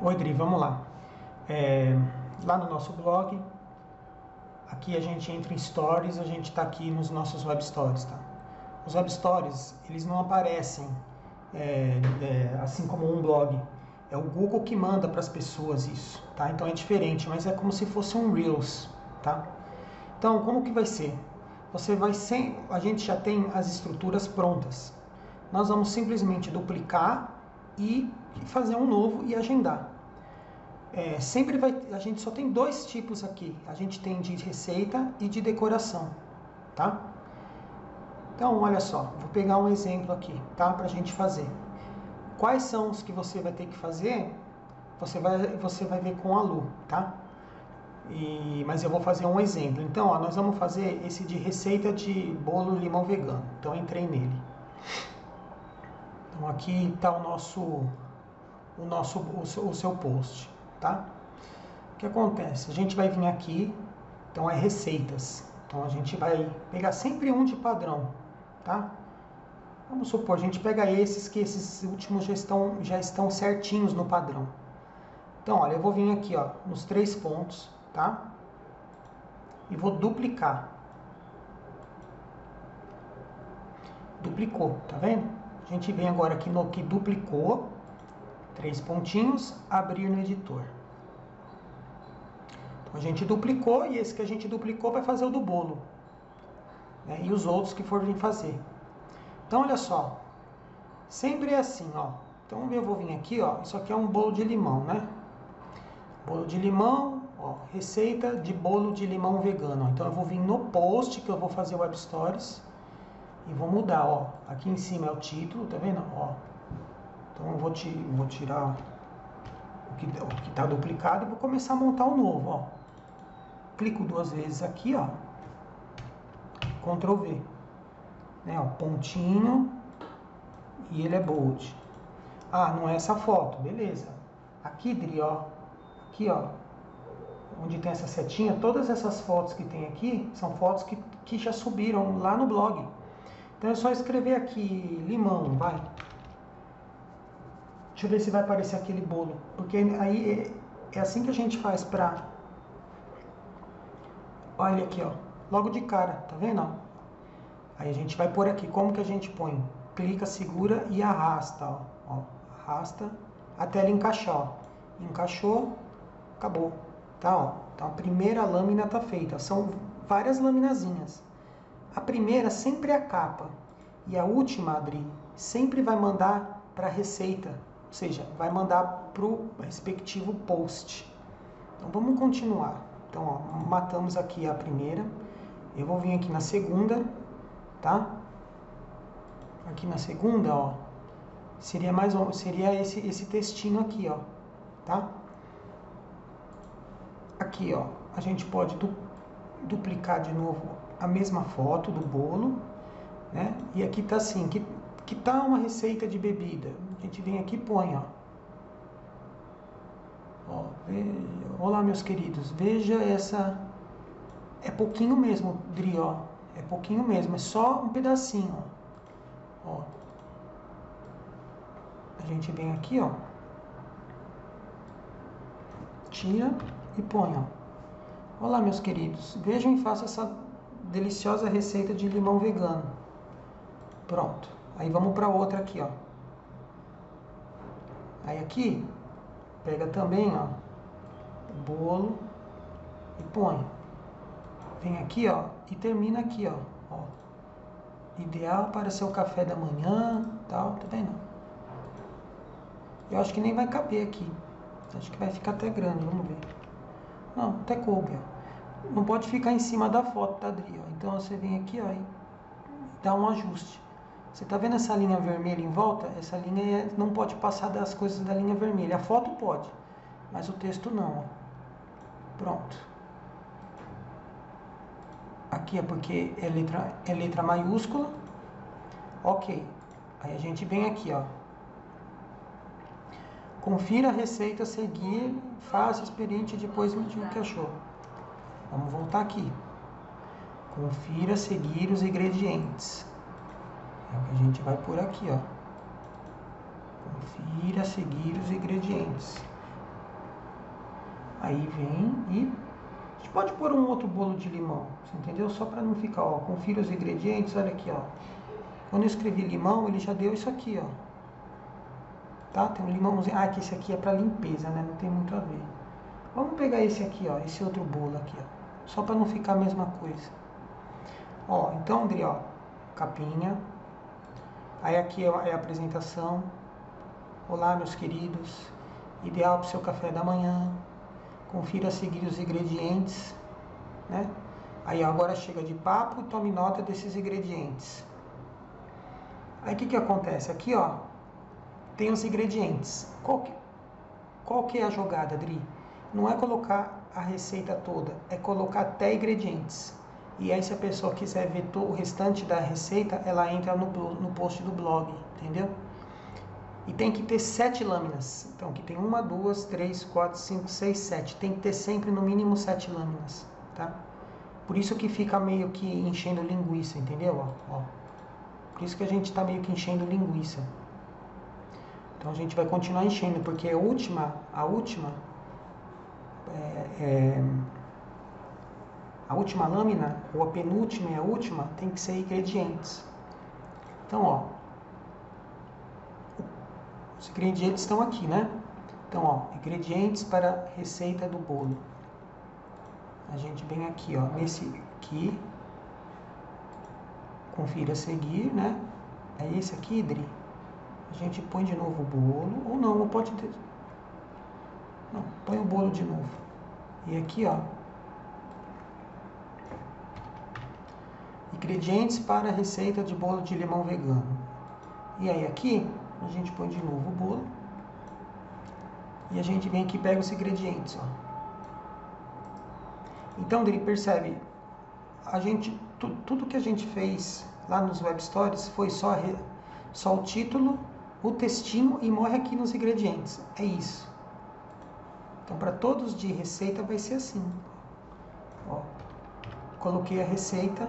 Oi, Dri, vamos lá. É, lá no nosso blog, aqui a gente entra em stories, a gente está aqui nos nossos web stories, tá? Os web stories, eles não aparecem é, é, assim como um blog. É o Google que manda para as pessoas isso, tá? Então é diferente, mas é como se fosse um Reels, tá? Então, como que vai ser? Você vai sem, a gente já tem as estruturas prontas. Nós vamos simplesmente duplicar e fazer um novo e agendar. É, sempre vai, a gente só tem dois tipos aqui. A gente tem de receita e de decoração, tá? Então, olha só, vou pegar um exemplo aqui, tá? Para a gente fazer. Quais são os que você vai ter que fazer? Você vai, você vai ver com a Lu, tá? E, mas eu vou fazer um exemplo. Então, ó, nós vamos fazer esse de receita de bolo limão vegano. Então, entrei nele. Então, aqui está o nosso, o nosso, o, o seu post, tá? O que acontece? A gente vai vir aqui, então é receitas. Então, a gente vai pegar sempre um de padrão, tá? Vamos supor, a gente pega esses que esses últimos já estão, já estão certinhos no padrão. Então, olha, eu vou vir aqui, ó, nos três pontos, tá? E vou duplicar. Duplicou, tá vendo? A gente vem agora aqui no que duplicou, três pontinhos, abrir no editor. Então a gente duplicou e esse que a gente duplicou vai fazer o do bolo. Né? E os outros que forem fazer. Então olha só, sempre é assim, ó. Então eu vou vir aqui, ó. Isso aqui é um bolo de limão, né? Bolo de limão, ó, receita de bolo de limão vegano. Então eu vou vir no post que eu vou fazer web stories e vou mudar, ó. Aqui em cima é o título, tá vendo? Ó. Então eu vou, te, vou tirar o que o que está duplicado e vou começar a montar o um novo, ó. Clico duas vezes aqui, ó. Ctrl V. Né, ó, pontinho e ele é bold. Ah, não é essa foto, beleza. Aqui, Dri, ó. Aqui, ó. Onde tem essa setinha, todas essas fotos que tem aqui são fotos que, que já subiram lá no blog. Então é só escrever aqui limão, vai. Deixa eu ver se vai aparecer aquele bolo. Porque aí é, é assim que a gente faz pra... Olha aqui, ó. Logo de cara, tá vendo? Aí a gente vai por aqui. Como que a gente põe? Clica, segura e arrasta, ó. ó arrasta até ele encaixar, ó. Encaixou, acabou. Tá, ó. Então a primeira lâmina tá feita. São várias laminazinhas. A primeira sempre é a capa e a última, Adri, sempre vai mandar para a receita, ou seja, vai mandar para o respectivo post. Então vamos continuar. Então, ó, matamos aqui a primeira. Eu vou vir aqui na segunda, tá? Aqui na segunda, ó, seria mais seria esse esse textinho aqui, ó, tá? Aqui, ó, a gente pode du duplicar de novo a mesma foto do bolo, né? E aqui tá assim, que, que tá uma receita de bebida. A gente vem aqui e põe, ó. ó olá, meus queridos, veja essa... É pouquinho mesmo, Dri, ó. É pouquinho mesmo, é só um pedacinho, ó. ó. A gente vem aqui, ó. Tira e põe, ó. Olá, meus queridos, vejam e façam essa deliciosa receita de limão vegano. Pronto. Aí vamos para outra aqui, ó. Aí aqui, pega também, ó, o bolo e põe. Vem aqui, ó, e termina aqui, ó. ó. Ideal para seu café da manhã, tal, tá vendo? Eu acho que nem vai caber aqui. Acho que vai ficar até grande, vamos ver. Não, até coube, ó não pode ficar em cima da foto, tá, Adri? Então você vem aqui ó, e dá um ajuste. Você tá vendo essa linha vermelha em volta? Essa linha é, não pode passar das coisas da linha vermelha. A foto pode, mas o texto não. Ó. Pronto. Aqui é porque é letra, é letra maiúscula. Ok. Aí a gente vem aqui, ó. Confira a receita a seguir, faça, experiente e depois me diga o que achou. Vamos voltar aqui. Confira seguir os ingredientes. É o que a gente vai por aqui, ó. Confira seguir os ingredientes. Aí vem e a gente pode pôr um outro bolo de limão, entendeu? Só para não ficar, ó, confira os ingredientes, olha aqui, ó. Quando eu escrevi limão, ele já deu isso aqui, ó. Tá? Tem um limãozinho. Ah, que esse aqui é para limpeza, né? Não tem muito a ver. Vamos pegar esse aqui, ó, esse outro bolo aqui, ó. Só para não ficar a mesma coisa. Ó, então, André, ó, capinha. Aí aqui é a apresentação. Olá, meus queridos. Ideal para o seu café da manhã. Confira a seguir os ingredientes, né? Aí agora chega de papo, tome nota desses ingredientes. Aí o que, que acontece? Aqui, ó, tem os ingredientes. Qual que, qual que é a jogada, Adri? Não é colocar a receita toda, é colocar até ingredientes. E aí, se a pessoa quiser ver o restante da receita, ela entra no, no post do blog, entendeu? E tem que ter sete lâminas. Então, aqui tem uma, duas, três, quatro, cinco, seis, sete. Tem que ter sempre no mínimo sete lâminas, tá? Por isso que fica meio que enchendo linguiça, entendeu? Ó, ó. Por isso que a gente está meio que enchendo linguiça. Então a gente vai continuar enchendo, porque a última, a última, é, é, a última lâmina, ou a penúltima e a última, tem que ser ingredientes. Então, ó, os ingredientes estão aqui, né? Então, ó, ingredientes para receita do bolo. A gente vem aqui, ó, nesse aqui, confira a seguir, né? É esse aqui, Dri. A gente põe de novo o bolo, ou não, não pode põe o bolo de novo. E aqui, ó. Ingredientes para a receita de bolo de limão vegano. E aí aqui, a gente põe de novo o bolo. E a gente vem aqui e pega os ingredientes, ó. Então, Dri, percebe, a gente, tu, tudo que a gente fez lá nos web stories foi só, só o título, o textinho e morre aqui nos ingredientes. É isso. Então, para todos de receita vai ser assim. Ó, coloquei a receita,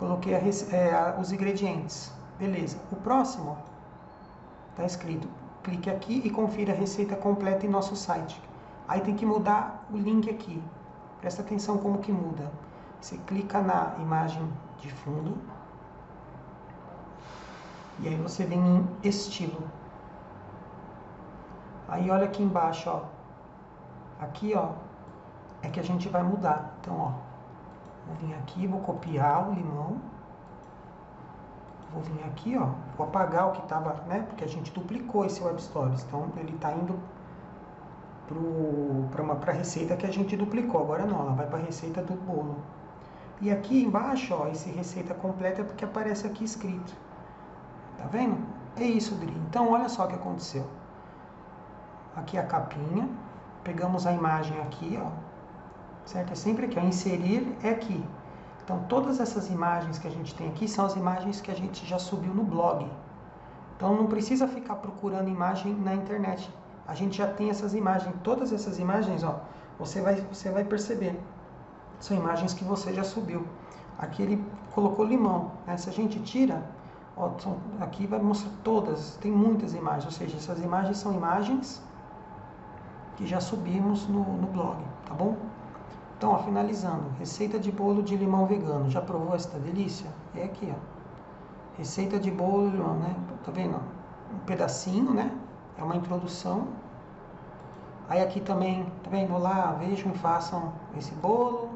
coloquei a, é, os ingredientes. Beleza. O próximo está escrito. Clique aqui e confira a receita completa em nosso site. Aí tem que mudar o link aqui. Presta atenção como que muda. Você clica na imagem de fundo. E aí você vem em estilo. Aí olha aqui embaixo, ó. Aqui, ó, é que a gente vai mudar. Então, ó, vou vir aqui, vou copiar o limão. Vou vir aqui, ó, vou apagar o que estava, né? Porque a gente duplicou esse Web Stories. Então, ele está indo para uma pra receita que a gente duplicou. Agora não, ela vai para receita do bolo. E aqui embaixo, ó, esse receita completa é porque aparece aqui escrito. Tá vendo? É isso, Dri. Então, olha só o que aconteceu. Aqui a capinha. Pegamos a imagem aqui, ó. Certo? É sempre aqui, ó. Inserir é aqui. Então, todas essas imagens que a gente tem aqui são as imagens que a gente já subiu no blog. Então, não precisa ficar procurando imagem na internet. A gente já tem essas imagens. Todas essas imagens, ó, você vai, você vai perceber. São imagens que você já subiu. Aqui ele colocou limão. Né? Se a gente tira, ó, aqui vai mostrar todas, tem muitas imagens. Ou seja, essas imagens são imagens que já subimos no, no blog, tá bom? Então, ó, finalizando, receita de bolo de limão vegano. Já provou essa delícia? É aqui, ó. Receita de bolo, né? Tá vendo? Um pedacinho, né? É uma introdução. Aí aqui também, tá vendo? Lá, vejam e façam esse bolo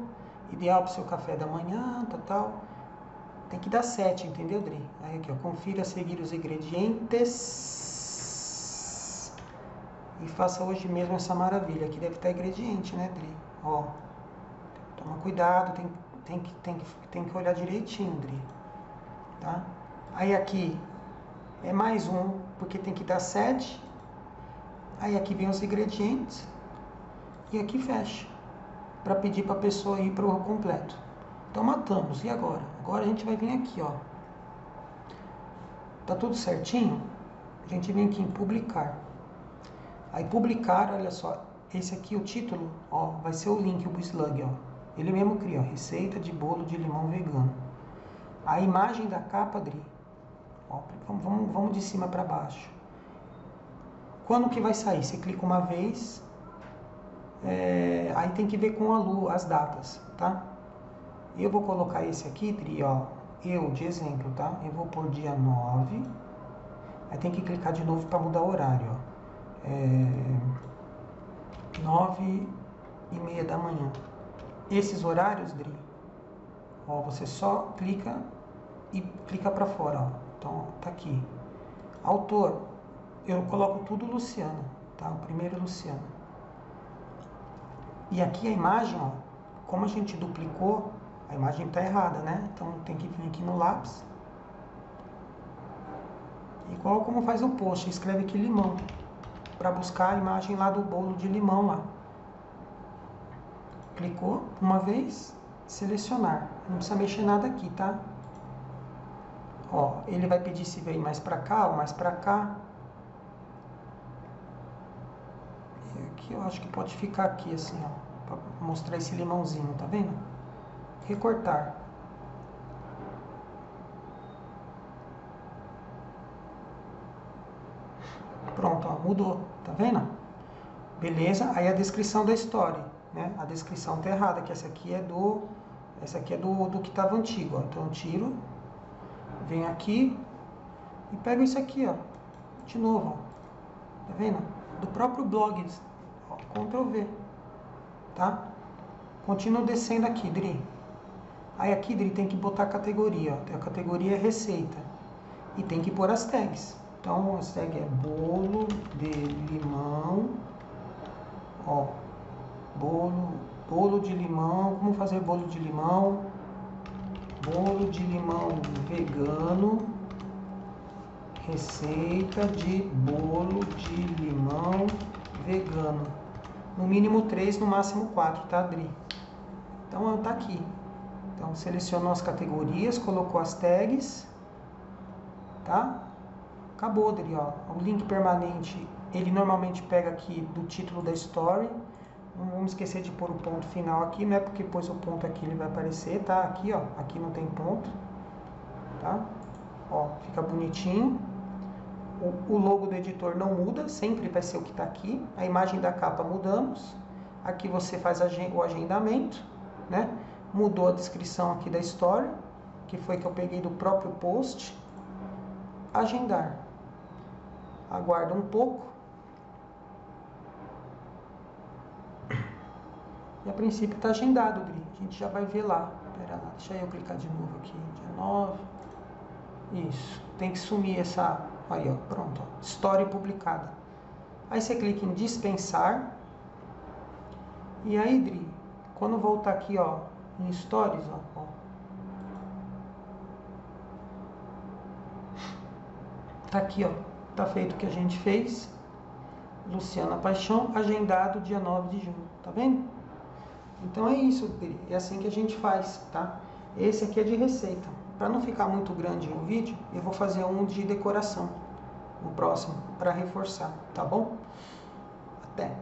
ideal para o seu café da manhã, tal, tal. Tem que dar 7, entendeu, Dri? Aí aqui, ó, confira seguir os ingredientes e faça hoje mesmo essa maravilha. Aqui deve estar ingrediente, né, Dri? Ó, toma cuidado, tem, tem, que, tem, que, tem que olhar direitinho, Dri. Tá? Aí aqui é mais um, porque tem que dar 7. Aí aqui vem os ingredientes e aqui fecha para pedir para a pessoa ir para o completo. Então matamos. E agora? Agora a gente vai vir aqui, ó. Tá tudo certinho? A gente vem aqui em publicar. Aí publicar, olha só, esse aqui o título, ó, vai ser o link, o slug, ó. Ele mesmo cria, ó, receita de bolo de limão vegano. A imagem da capa, Dri, ó, vamos, vamos, vamos de cima para baixo. Quando que vai sair? Você clica uma vez, É, aí tem que ver com a lua, as datas, tá? Eu vou colocar esse aqui, Dri, ó, eu de exemplo, tá? Eu vou por dia 9, aí tem que clicar de novo para mudar o horário, ó. É, 9 e meia da manhã. Esses horários, Dri, ó, você só clica e clica para fora, ó. Então, tá aqui. Autor, eu coloco tudo Luciano, tá? O primeiro Luciano. E aqui a imagem, ó, como a gente duplicou, a imagem está errada, né? Então tem que vir aqui no lápis. Igual como faz o post, escreve aqui limão. Para buscar a imagem lá do bolo de limão lá. Clicou uma vez, selecionar. Não precisa mexer nada aqui, tá? Ó, ele vai pedir se vem mais para cá ou mais para cá. E aqui eu acho que pode ficar aqui assim, ó, para mostrar esse limãozinho, tá vendo? Recortar. Pronto, ó, mudou, tá vendo? Beleza? Aí a descrição da história, né? A descrição tá errada, que essa aqui é do essa aqui é do, do que estava antigo, ó. Então tiro venho aqui e pego isso aqui, ó, de novo, ó, tá vendo? Do próprio blog, ó, Ctrl V, tá? Continuo descendo aqui, Dri. Aí aqui, Dri, tem que botar a categoria, ó, a categoria é receita e tem que pôr as tags. Então, as tag é bolo de limão, ó, bolo, bolo de limão, como fazer bolo de limão, bolo de limão vegano, receita de bolo de limão vegano. No mínimo 3, no máximo 4, tá, Adri? Então, tá aqui. Então, selecionou as categorias, colocou as tags, tá? Acabou, Adri, ó. O link permanente, ele normalmente pega aqui do título da story, não vamos esquecer de pôr o ponto final aqui, não é porque pôs o ponto aqui ele vai aparecer, tá? Aqui, ó, aqui não tem ponto, tá? Ó, fica bonitinho. O, o logo do editor não muda, sempre vai ser o que está aqui. A imagem da capa mudamos. Aqui você faz o agendamento, né? Mudou a descrição aqui da story, que foi que eu peguei do próprio post. Agendar. Aguarda um pouco E a princípio está agendado, Dri. A gente já vai ver lá. Pera lá, deixa eu clicar de novo aqui. Dia 9. Isso. Tem que sumir essa. Aí, ó. Pronto. Ó. História publicada. Aí você clica em dispensar. E aí, Dri, quando voltar aqui, ó, em stories, ó, ó. Tá aqui, ó. Tá feito o que a gente fez. Luciana Paixão, agendado dia 9 de junho. Tá vendo? Então é isso, é assim que a gente faz, tá? Esse aqui é de receita. Para não ficar muito grande o vídeo, eu vou fazer um de decoração no próximo, para reforçar, tá bom? Até!